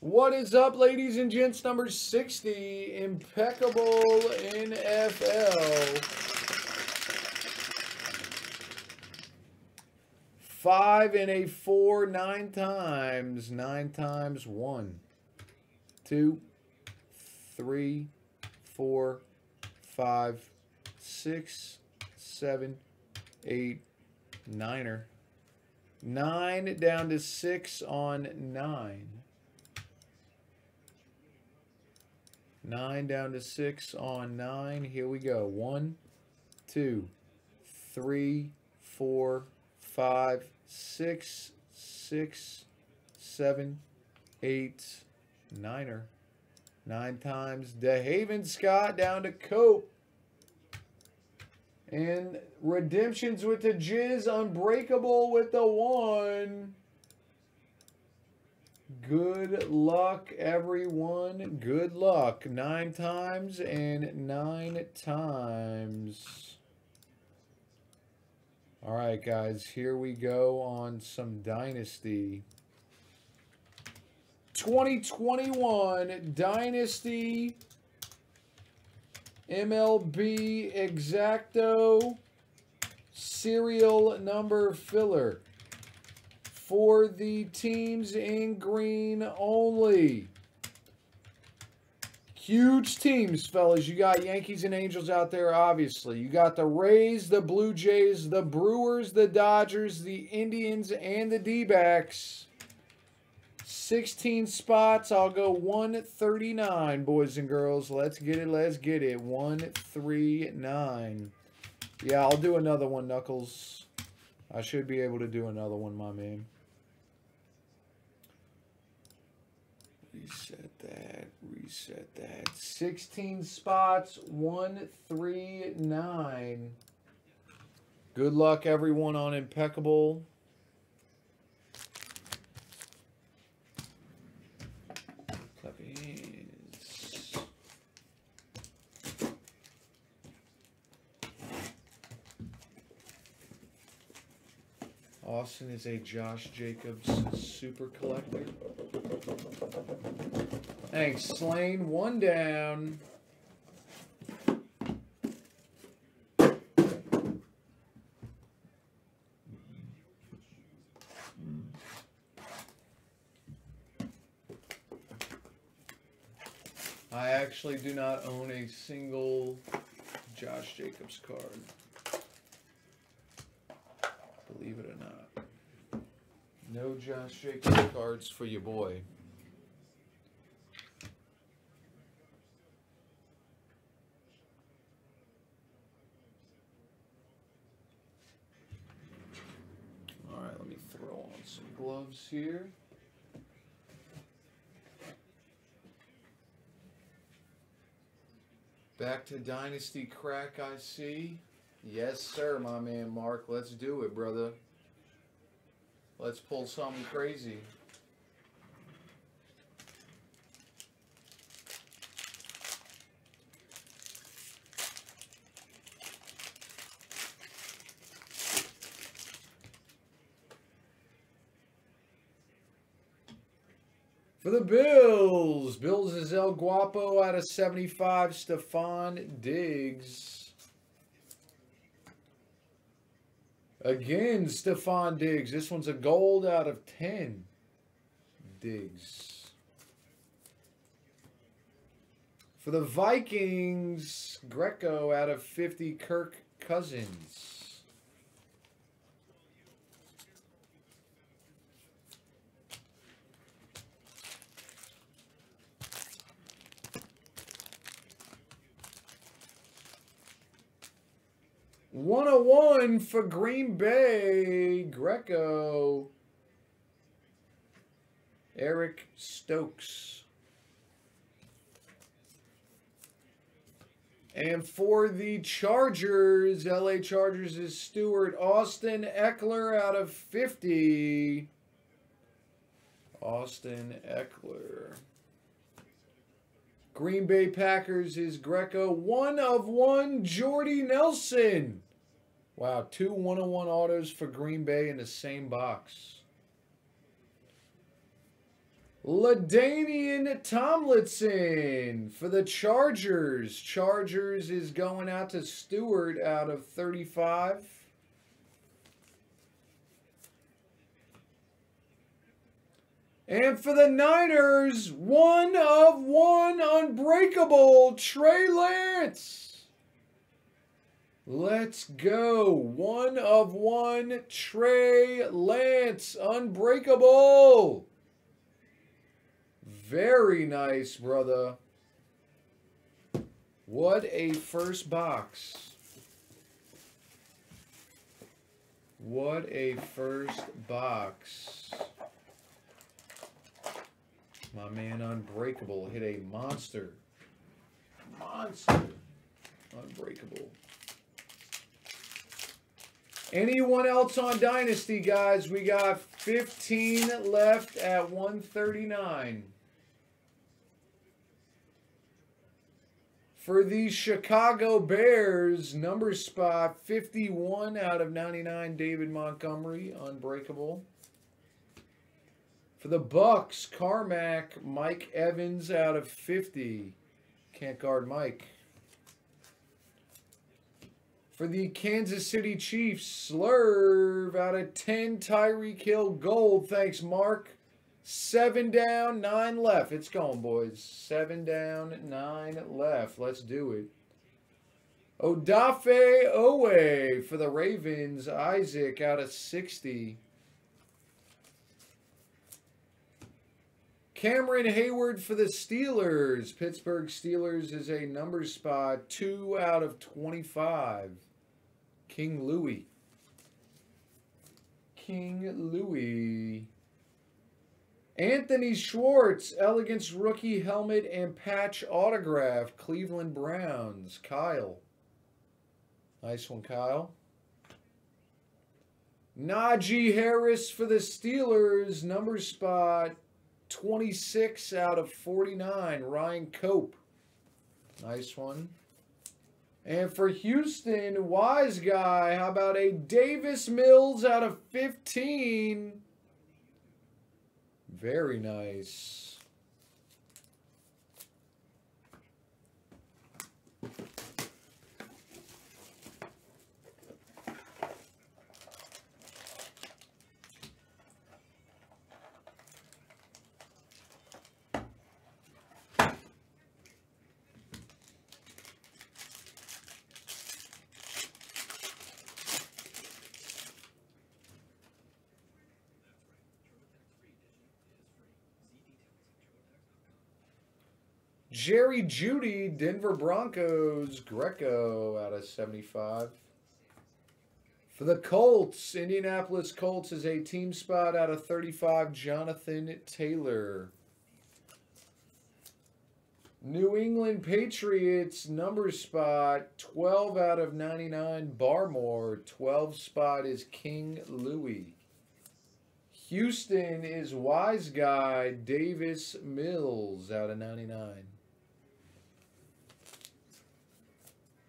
What is up, ladies and gents? Number 60, Impeccable NFL. Five and a four, nine times. Nine times one, two, three, four, five, six, seven, eight, niner. Nine down to six on nine. Nine down to six on nine. Here we go. One, two, three, four, five, six, six, seven, eight, niner. Nine times. DeHaven Scott down to Cope. And Redemptions with the Jizz. Unbreakable with the one. Good luck, everyone. Good luck. Nine times and nine times. All right, guys. Here we go on some Dynasty. 2021 Dynasty MLB Exacto serial number filler for the teams in green only. Huge teams, fellas. You got Yankees and Angels out there, obviously. You got the Rays, the Blue Jays, the Brewers, the Dodgers, the Indians, and the D-backs. 16 spots. I'll go 139, boys and girls. Let's get it. Let's get it. 139. Yeah, I'll do another one, Knuckles. I should be able to do another one, my man. Reset that. Reset that. 16 spots. 139. Good luck, everyone, on Impeccable. Austin is a Josh Jacobs super collector. Thanks, Slane. One down. I actually do not own a single Josh Jacobs card believe it or not. No Josh Jacobs cards for your boy. All right, let me throw on some gloves here. Back to Dynasty Crack, I see. Yes, sir, my man Mark. Let's do it, brother. Let's pull something crazy. For the Bills, Bills is El Guapo out of 75, Stefon Diggs. Again, Stefon Diggs. This one's a gold out of 10. Diggs. For the Vikings, Greco out of 50, Kirk Cousins. One hundred one for Green Bay, Greco. Eric Stokes. And for the Chargers, LA Chargers is Stewart Austin Ekeler out of 50. Austin Ekeler. Green Bay Packers is Greco. One of one, Jordy Nelson. Wow, two one-on-one autos for Green Bay in the same box. LaDainian Tomlinson for the Chargers. Chargers is going out to Stewart out of 35. And for the Niners, one of one unbreakable, Trey Lance. Let's go. One of one, Trey Lance, unbreakable. Very nice, brother. What a first box. What a first box. My man Unbreakable hit a monster. Monster. Unbreakable. Anyone else on Dynasty, guys? We got 15 left at 139. For the Chicago Bears, number spot 51 out of 99, David Montgomery, Unbreakable. For the Bucks, Carmack, Mike Evans out of 50. Can't guard Mike. For the Kansas City Chiefs, Slurve out of 10, Tyreek Hill Gold. Thanks, Mark. Seven down, nine left. It's going, boys. Seven down, nine left. Let's do it. Odafe Oweh for the Ravens. Isaac out of 60. Cameron Heyward for the Steelers. Pittsburgh Steelers is a number spot. 2 out of 25. King Louis. King Louis. Anthony Schwartz, Elegance rookie helmet and patch autograph. Cleveland Browns. Kyle. Nice one, Kyle. Najee Harris for the Steelers. Number spot 26 out of 49. Ryan Cope. Nice one. And for Houston, wise guy, how about a Davis Mills out of 15? Very nice. Jerry Jeudy, Denver Broncos, Greco out of 75. For the Colts, Indianapolis Colts is a team spot out of 35, Jonathan Taylor. New England Patriots, number spot, 12 out of 99, Barmore. 12 spot is King Louis. Houston is Wise Guy, Davis Mills out of 99.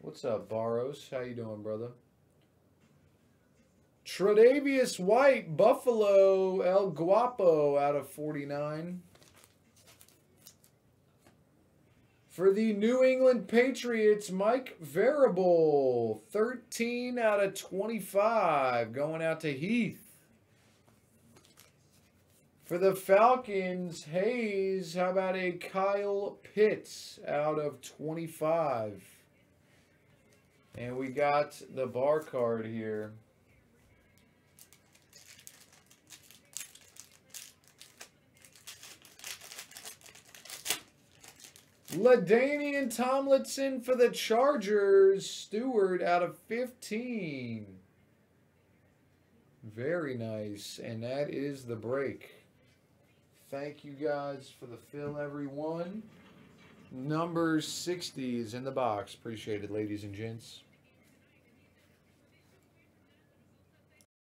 What's up, Barros? How you doing, brother? Tre'Davious White, Buffalo, El Guapo out of 49. For the New England Patriots, Mike Variable, 13 out of 25, going out to Heath. For the Falcons, Hayes, how about a Kyle Pitts out of 25? And we got the bar card here. LaDainian Tomlinson for the Chargers. Stewart out of 15. Very nice. And that is the break. Thank you guys for the fill, everyone. Number 60 is in the box. Appreciate it, ladies and gents.